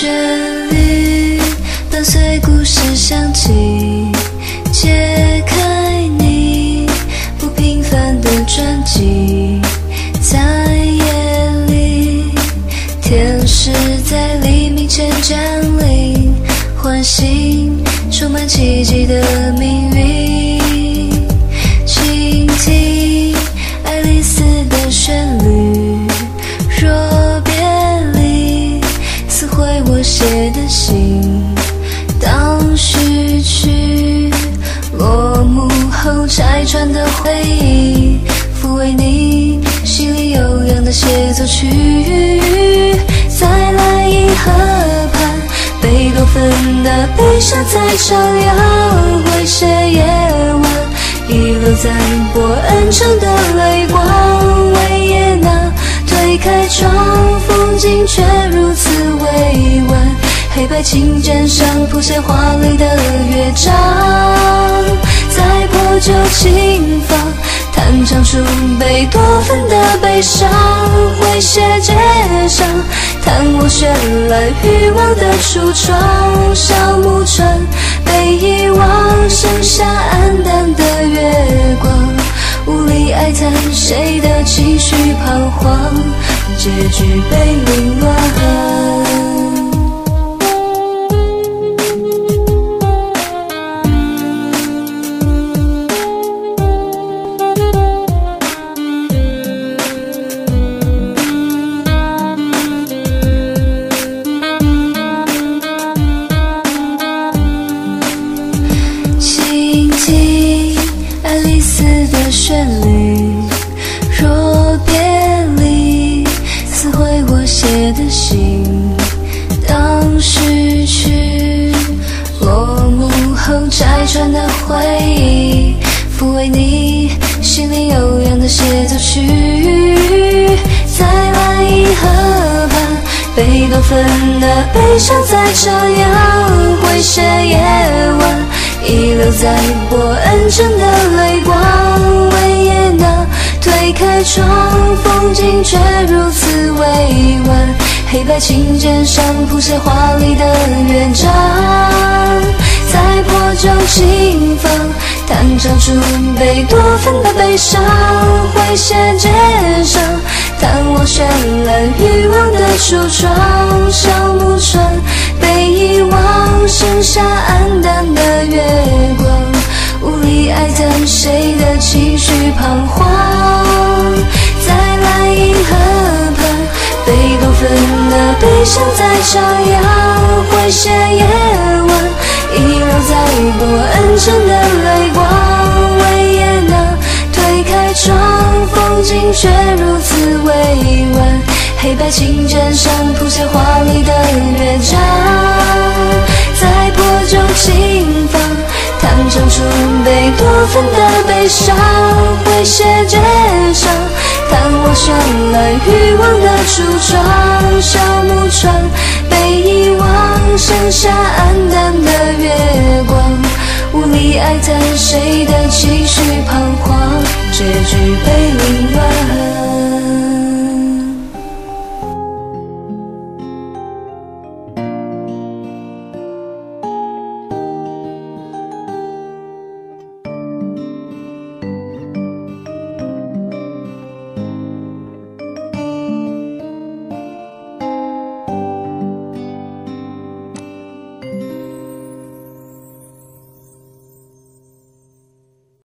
旋律伴随故事响起，揭开你不平凡的传奇。在夜里，天使在黎明前降临，唤醒充满奇迹的命运。写的信。当序曲落幕后，拆穿的回忆，抚慰你心里悠扬的协奏曲。再来一河畔，贝多芬的悲伤在唱扬，会写夜晚遗留在波恩城的泪光。维也纳推开窗，风景却如此委婉。黑白琴键上谱写华丽的乐章，在破旧琴房弹唱出贝多芬的悲伤，诙谐街上弹我绚烂欲望的橱窗，小木船被遗忘，剩下黯淡的月光，无力哀叹谁的情绪彷徨，结局被凌乱。倾听爱丽丝的旋律，写的信。当序曲落幕后，拆穿的回忆，抚慰你心里悠扬的协奏曲。再来一河畔，贝多芬的悲伤在唱扬，会写夜晚。遗留在波恩城的泪光，维也纳推开窗，风景却如此委婉。黑白琴键上谱写华丽的乐章，在破旧琴房弹唱出贝多芬的悲伤，诙谐街上弹我绚烂欲望的橱窗，小木船被遗忘，剩下黯淡的月光，无力哀叹谁的情绪彷徨。分的悲伤在唱扬，诙谐夜晚遗留在波恩城的泪光，维也纳推开窗，风景却如此委婉。黑白琴键上谱写华丽的乐章，在破旧琴房弹唱出贝多芬的悲伤，诙谐街上来欲望的橱窗，小木船被遗忘，剩下暗淡的月光，无力哀叹谁的情绪彷。